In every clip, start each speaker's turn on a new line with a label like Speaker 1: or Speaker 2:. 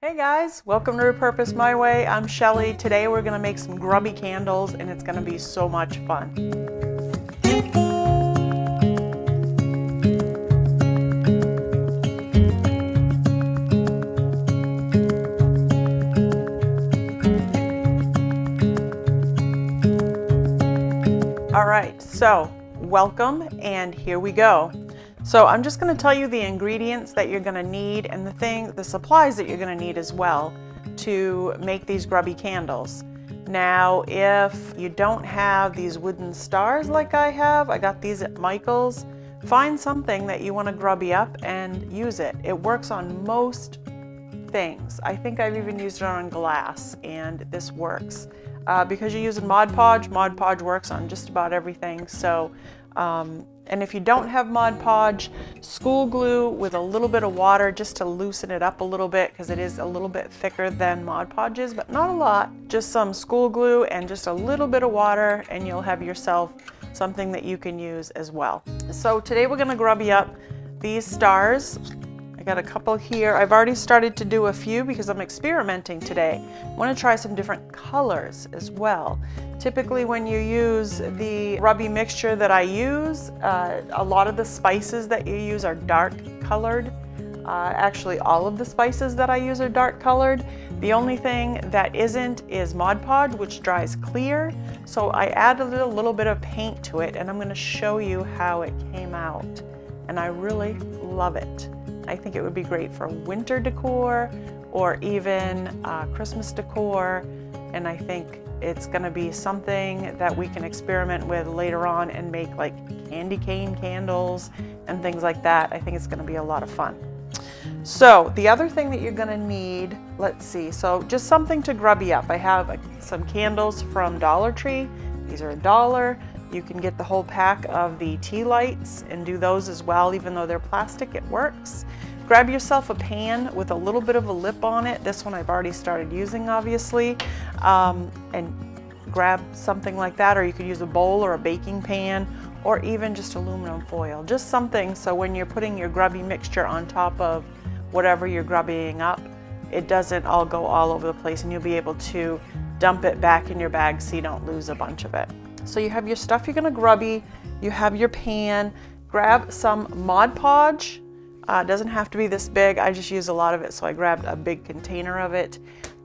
Speaker 1: Hey guys, welcome to Repurpose My Way. I'm Shelly. Today we're gonna make some grubby candles and it's gonna be so much fun. All right, so welcome and here we go. So I'm just going to tell you the ingredients that you're going to need and the thing, the supplies that you're going to need as well to make these grubby candles. Now, if you don't have these wooden stars like I have, I got these at Michael's, find something that you want to grubby up and use it. It works on most things. I think I've even used it on glass and this works. Uh, because you're using Mod Podge, Mod Podge works on just about everything. So um, and if you don't have Mod Podge, school glue with a little bit of water just to loosen it up a little bit because it is a little bit thicker than Mod Podge is, but not a lot. Just some school glue and just a little bit of water and you'll have yourself something that you can use as well. So today we're gonna grubby up these stars got a couple here. I've already started to do a few because I'm experimenting today. I want to try some different colors as well. Typically when you use the grubby mixture that I use, uh, a lot of the spices that you use are dark colored. Uh, actually, all of the spices that I use are dark colored. The only thing that isn't is Mod Podge, which dries clear. So I added a little bit of paint to it and I'm gonna show you how it came out. And I really love it. I think it would be great for winter decor or even uh, Christmas decor. And I think it's gonna be something that we can experiment with later on and make like candy cane candles and things like that. I think it's gonna be a lot of fun. So the other thing that you're gonna need, let's see, so just something to grubby up. I have some candles from Dollar Tree. These are a dollar. You can get the whole pack of the tea lights and do those as well, even though they're plastic, it works. Grab yourself a pan with a little bit of a lip on it. This one I've already started using, obviously. Um, and grab something like that, or you could use a bowl or a baking pan, or even just aluminum foil. Just something so when you're putting your grubby mixture on top of whatever you're grubbying up, it doesn't all go all over the place and you'll be able to dump it back in your bag so you don't lose a bunch of it. So you have your stuff you're gonna grubby, you have your pan, grab some Mod Podge. Uh, doesn't have to be this big, I just use a lot of it, so I grabbed a big container of it.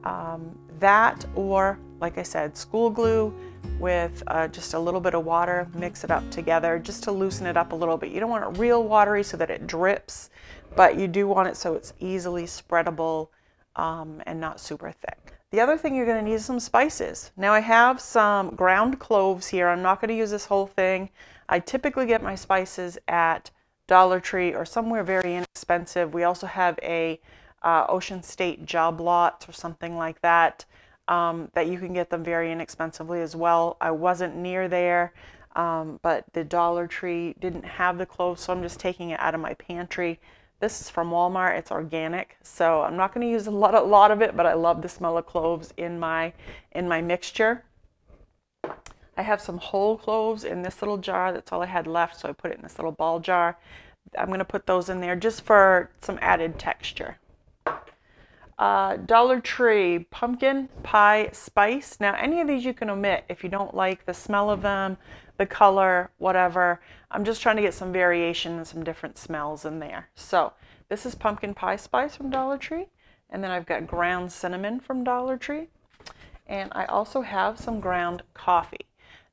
Speaker 1: Um, that, or like I said, school glue with uh, just a little bit of water, mix it up together just to loosen it up a little bit. You don't want it real watery so that it drips, but you do want it so it's easily spreadable um, and not super thick. The other thing you're going to need is some spices. Now I have some ground cloves here. I'm not going to use this whole thing. I typically get my spices at Dollar Tree or somewhere very inexpensive. We also have a uh, Ocean State job lot or something like that um, that you can get them very inexpensively as well. I wasn't near there, um, but the Dollar Tree didn't have the cloves, so I'm just taking it out of my pantry. This is from Walmart. It's organic, so I'm not going to use a lot, a lot of it, but I love the smell of cloves in my in my mixture. I have some whole cloves in this little jar. That's all I had left, so I put it in this little ball jar. I'm going to put those in there just for some added texture. Uh, Dollar Tree pumpkin pie spice. Now, any of these you can omit if you don't like the smell of them, the color, whatever. I'm just trying to get some variation and some different smells in there. So this is pumpkin pie spice from Dollar Tree. And then I've got ground cinnamon from Dollar Tree. And I also have some ground coffee.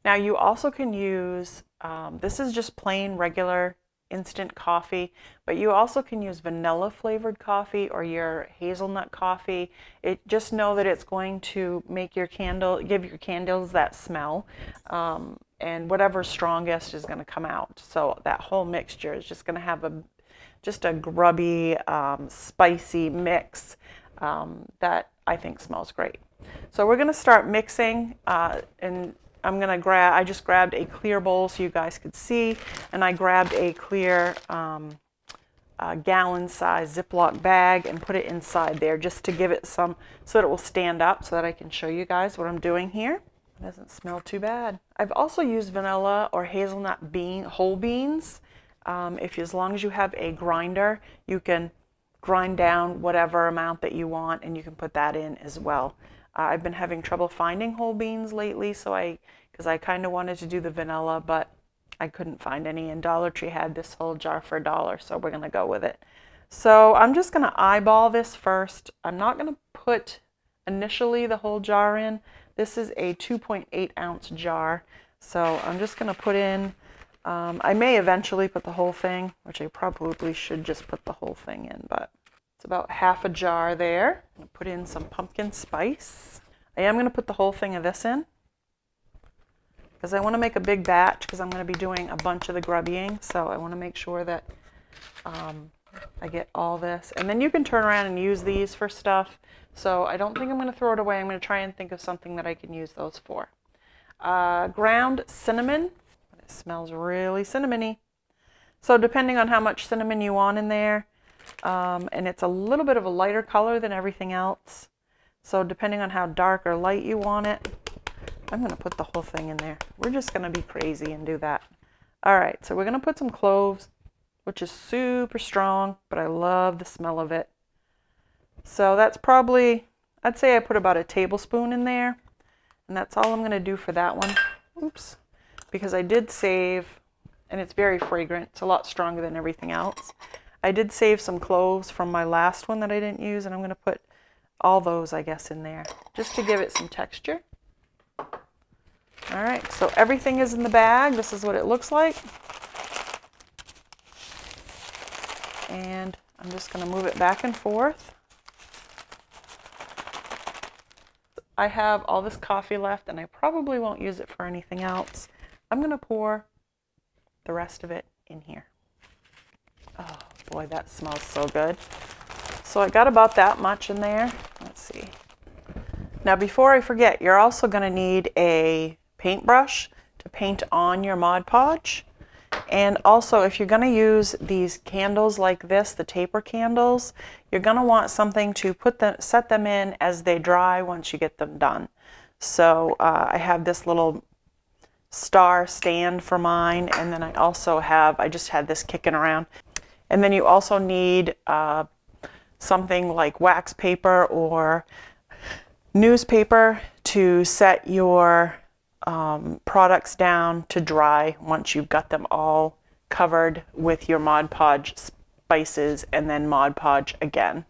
Speaker 1: Now you also can use, um, this is just plain regular instant coffee, but you also can use vanilla flavored coffee or your hazelnut coffee. It just know that it's going to make your candle, give your candles that smell. Um, and whatever's strongest is going to come out. So that whole mixture is just going to have a just a grubby, um, spicy mix um, that I think smells great. So we're going to start mixing uh, and I'm going to grab, I just grabbed a clear bowl so you guys could see, and I grabbed a clear um, uh, gallon size Ziploc bag and put it inside there just to give it some, so that it will stand up so that I can show you guys what I'm doing here. It doesn't smell too bad. I've also used vanilla or hazelnut bean, whole beans. Um, if as long as you have a grinder, you can grind down whatever amount that you want and you can put that in as well. I've been having trouble finding whole beans lately, so I, because I kind of wanted to do the vanilla, but I couldn't find any and Dollar Tree had this whole jar for a dollar, so we're going to go with it. So I'm just going to eyeball this first. I'm not going to put initially the whole jar in. This is a 2.8 ounce jar. So I'm just going to put in, um, I may eventually put the whole thing, which I probably should just put the whole thing in, but it's about half a jar there. I'm going to put in some pumpkin spice. I am going to put the whole thing of this in because I want to make a big batch because I'm going to be doing a bunch of the grubbying. So I want to make sure that um, I get all this. And then you can turn around and use these for stuff. So I don't think I'm going to throw it away. I'm going to try and think of something that I can use those for. Uh, ground cinnamon. It smells really cinnamony. So depending on how much cinnamon you want in there, um, and it's a little bit of a lighter color than everything else. So depending on how dark or light you want it, I'm going to put the whole thing in there. We're just going to be crazy and do that. All right, so we're going to put some cloves which is super strong, but I love the smell of it. So that's probably, I'd say I put about a tablespoon in there. And that's all I'm going to do for that one. Oops. Because I did save, and it's very fragrant. It's a lot stronger than everything else. I did save some cloves from my last one that I didn't use, and I'm going to put all those, I guess, in there just to give it some texture. All right, so everything is in the bag. This is what it looks like. and I'm just going to move it back and forth. I have all this coffee left and I probably won't use it for anything else. I'm going to pour the rest of it in here. Boy, that smells so good. So I got about that much in there. Let's see. Now before I forget, you're also going to need a paintbrush to paint on your Mod Podge. And also, if you're going to use these candles like this, the taper candles, you're going to want something to put them, set them in as they dry once you get them done. So uh, I have this little star stand for mine, and then I also have, I just had this kicking around. And then you also need uh, something like wax paper or newspaper to set your um, products down to dry once you've got them all covered with your Mod Podge spices and then Mod Podge again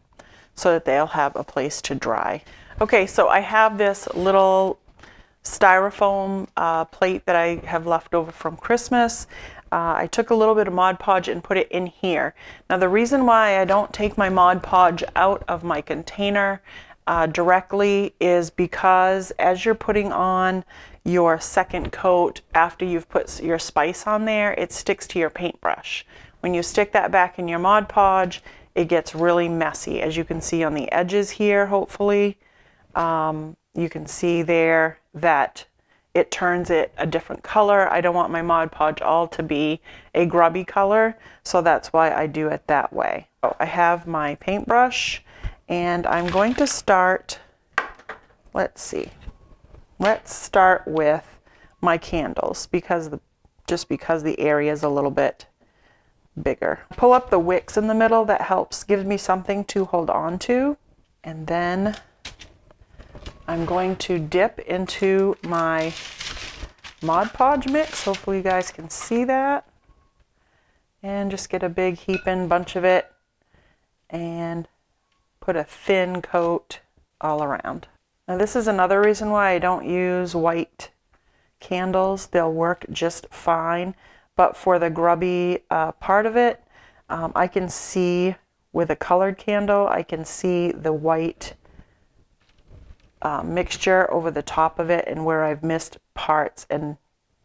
Speaker 1: so that they'll have a place to dry. Okay, so I have this little styrofoam uh, plate that I have left over from Christmas. Uh, I took a little bit of Mod Podge and put it in here. Now the reason why I don't take my Mod Podge out of my container uh, directly is because as you're putting on your second coat after you've put your spice on there, it sticks to your paintbrush. When you stick that back in your Mod Podge, it gets really messy. As you can see on the edges here, hopefully, um, you can see there that it turns it a different color. I don't want my Mod Podge all to be a grubby color, so that's why I do it that way. So I have my paintbrush, and I'm going to start, let's see, Let's start with my candles because the just because the area is a little bit bigger. Pull up the wicks in the middle that helps gives me something to hold on to and then I'm going to dip into my Mod Podge mix. Hopefully you guys can see that. And just get a big heaping bunch of it and put a thin coat all around. Now this is another reason why I don't use white candles. They'll work just fine. But for the grubby uh, part of it, um, I can see with a colored candle, I can see the white uh, mixture over the top of it and where I've missed parts and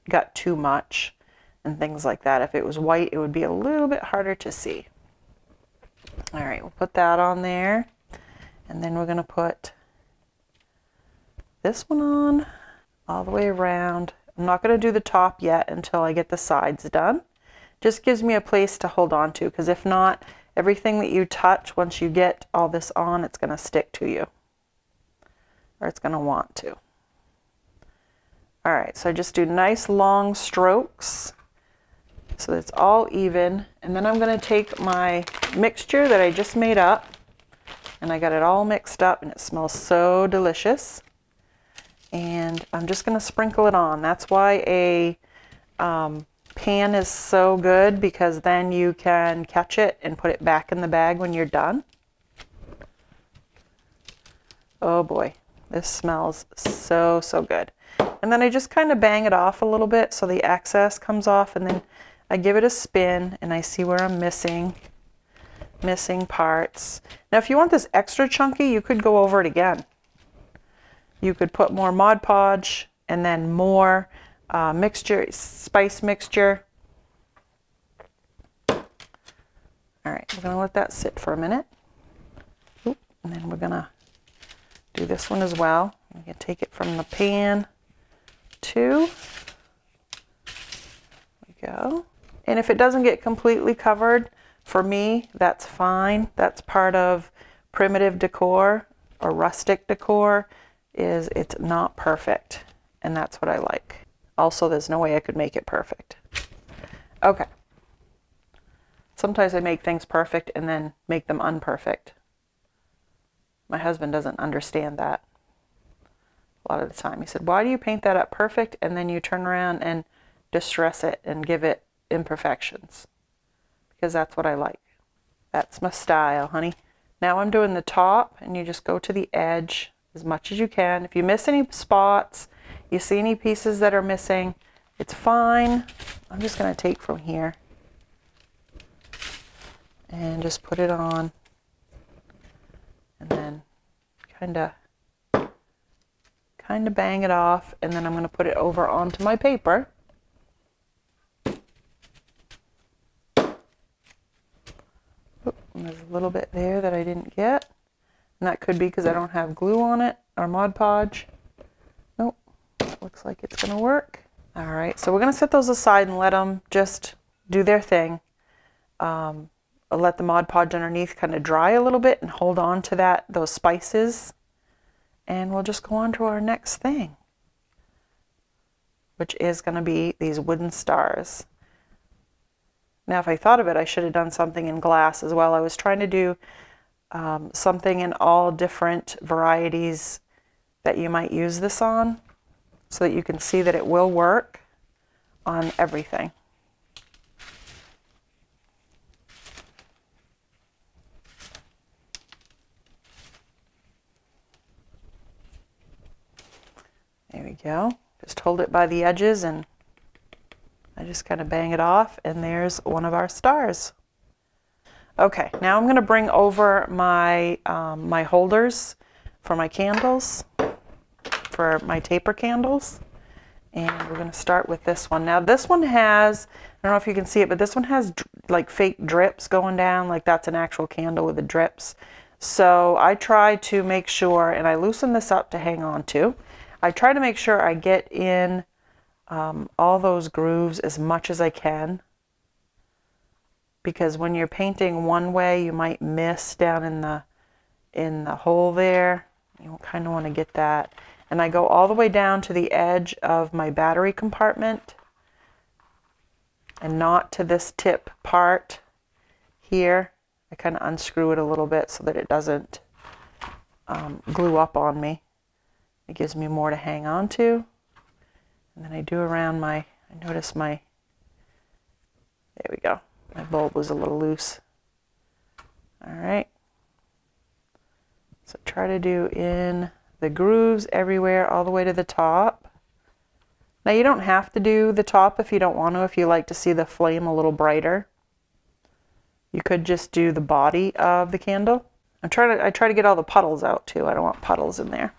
Speaker 1: got too much and things like that. If it was white, it would be a little bit harder to see. All right, we'll put that on there. And then we're going to put this one on all the way around. I'm not going to do the top yet until I get the sides done. Just gives me a place to hold on to because if not, everything that you touch, once you get all this on, it's going to stick to you. Or it's going to want to. All right, so I just do nice long strokes so it's all even. And then I'm gonna take my mixture that I just made up and I got it all mixed up and it smells so delicious. And I'm just gonna sprinkle it on. That's why a um, pan is so good because then you can catch it and put it back in the bag when you're done. Oh boy, this smells so, so good. And then I just kind of bang it off a little bit so the excess comes off and then I give it a spin and I see where I'm missing, missing parts. Now if you want this extra chunky, you could go over it again. You could put more Mod Podge and then more uh, mixture, spice mixture. All right, we're gonna let that sit for a minute. And then we're gonna do this one as well. You take it from the pan to, we go. And if it doesn't get completely covered, for me, that's fine. That's part of primitive decor or rustic decor is it's not perfect. And that's what I like. Also, there's no way I could make it perfect. Okay. Sometimes I make things perfect and then make them unperfect. My husband doesn't understand that a lot of the time. He said, Why do you paint that up perfect and then you turn around and distress it and give it imperfections? Because that's what I like. That's my style, honey. Now I'm doing the top and you just go to the edge as much as you can. If you miss any spots, you see any pieces that are missing, it's fine. I'm just going to take from here and just put it on and then kind of kind of bang it off and then I'm going to put it over onto my paper. there's a little bit there that I didn't get. And that could be because I don't have glue on it or Mod Podge. Nope, looks like it's going to work. All right, so we're going to set those aside and let them just do their thing. Um, let the Mod Podge underneath kind of dry a little bit and hold on to that those spices and we'll just go on to our next thing, which is going to be these wooden stars. Now, if I thought of it, I should have done something in glass as well. I was trying to do um, something in all different varieties that you might use this on so that you can see that it will work on everything. There we go. Just hold it by the edges and I just kind of bang it off and there's one of our stars. Okay, now I'm going to bring over my, um, my holders for my candles, for my taper candles. And we're going to start with this one. Now this one has, I don't know if you can see it, but this one has like fake drips going down, like that's an actual candle with the drips. So I try to make sure, and I loosen this up to hang on to. I try to make sure I get in um, all those grooves as much as I can. Because when you're painting one way you might miss down in the in the hole there. You kind of want to get that. And I go all the way down to the edge of my battery compartment and not to this tip part here. I kind of unscrew it a little bit so that it doesn't um, glue up on me it gives me more to hang on to. And then I do around my, I notice my, there we go. My bulb was a little loose. All right. So try to do in the grooves everywhere all the way to the top. Now you don't have to do the top if you don't want to, if you like to see the flame a little brighter. You could just do the body of the candle. I'm trying to, I try to get all the puddles out too. I don't want puddles in there.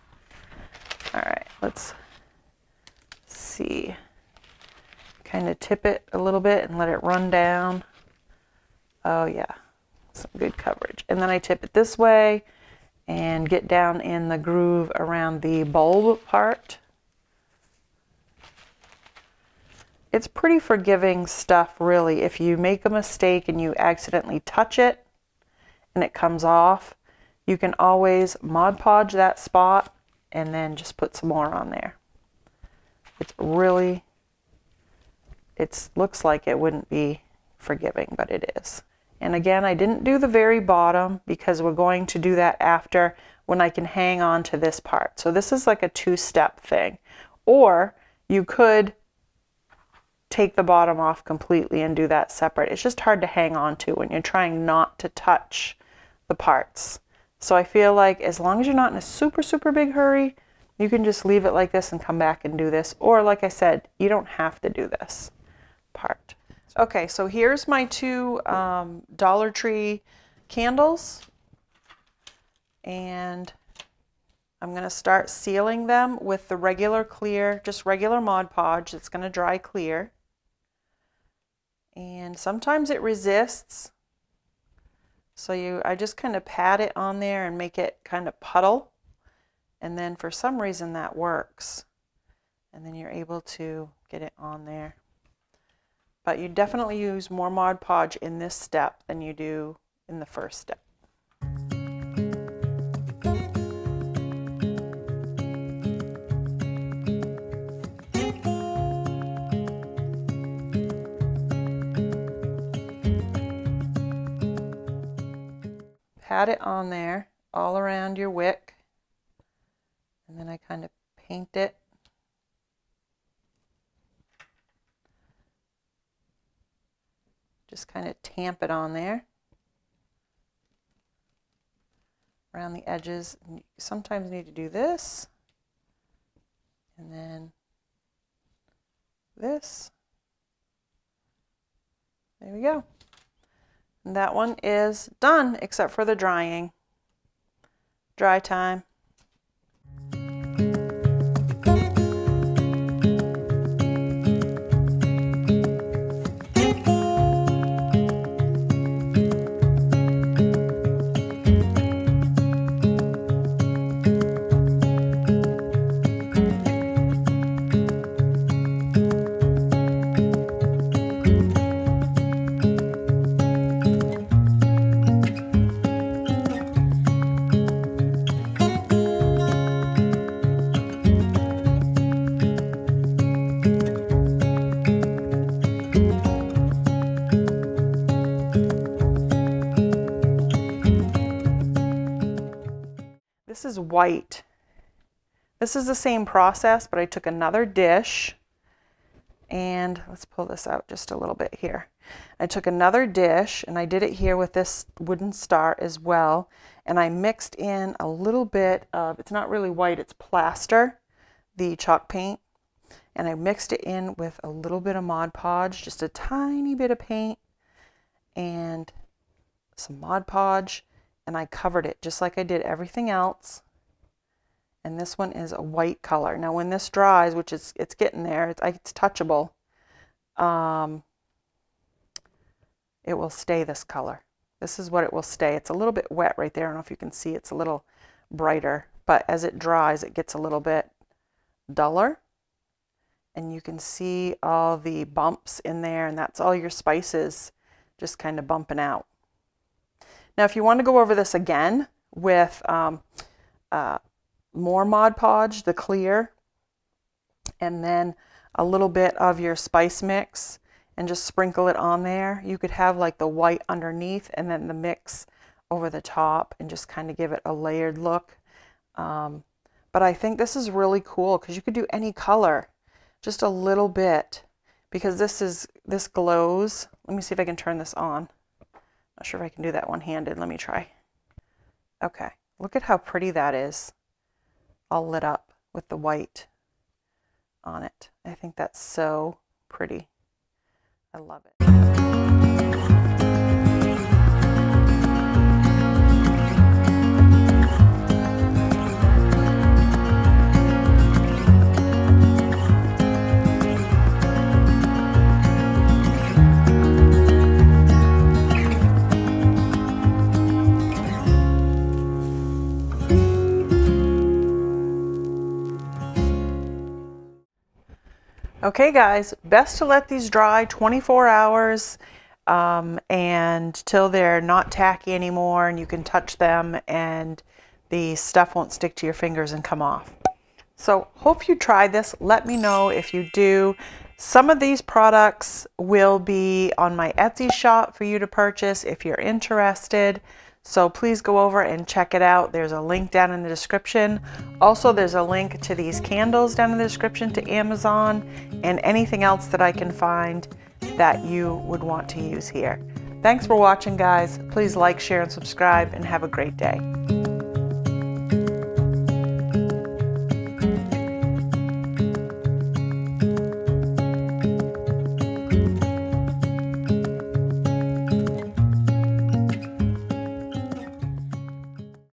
Speaker 1: All right, let's see. Kind of tip it a little bit and let it run down. Oh yeah, some good coverage. And then I tip it this way and get down in the groove around the bulb part. It's pretty forgiving stuff really. If you make a mistake and you accidentally touch it and it comes off, you can always Mod Podge that spot and then just put some more on there. It's really, it looks like it wouldn't be forgiving, but it is. And again, I didn't do the very bottom because we're going to do that after when I can hang on to this part. So this is like a two-step thing. Or you could take the bottom off completely and do that separate. It's just hard to hang on to when you're trying not to touch the parts. So I feel like as long as you're not in a super, super big hurry, you can just leave it like this and come back and do this. Or like I said, you don't have to do this part. Okay, so here's my two um, Dollar Tree candles. And I'm going to start sealing them with the regular clear, just regular Mod Podge. It's going to dry clear. And sometimes it resists. So you, I just kind of pat it on there and make it kind of puddle. And then for some reason that works. And then you're able to get it on there. But you definitely use more Mod Podge in this step than you do in the first step. Pat it on there all around your wick and then I kind of paint it just kind of tamp it on there around the edges. You sometimes need to do this and then this. There we go. That one is done except for the drying. Dry time. White. This is the same process, but I took another dish and let's pull this out just a little bit here. I took another dish and I did it here with this wooden star as well. And I mixed in a little bit of, it's not really white, it's plaster, the chalk paint. And I mixed it in with a little bit of Mod Podge, just a tiny bit of paint and some Mod Podge and I covered it just like I did everything else. And this one is a white color. Now when this dries, which is it's getting there, it's, it's touchable, um, it will stay this color. This is what it will stay. It's a little bit wet right there. I don't know if you can see it's a little brighter, but as it dries, it gets a little bit duller. And you can see all the bumps in there, and that's all your spices just kind of bumping out. Now, if you want to go over this again with um, uh, more Mod Podge, the clear, and then a little bit of your spice mix and just sprinkle it on there, you could have like the white underneath and then the mix over the top and just kind of give it a layered look. Um, but I think this is really cool because you could do any color, just a little bit, because this is this glows. Let me see if I can turn this on. Not sure if I can do that one-handed. Let me try. Okay, look at how pretty that is. All lit up with the white on it. I think that's so pretty. I love it. Okay guys, best to let these dry 24 hours um, and till they're not tacky anymore and you can touch them and the stuff won't stick to your fingers and come off. So hope you try this. Let me know if you do Some of these products will be on my Etsy shop for you to purchase if you're interested. So please go over and check it out. There's a link down in the description. Also, there's a link to these candles down in the description to Amazon and anything else that I can find that you would want to use here. Thanks for watching, guys. Please like, share, and subscribe, and have a great day.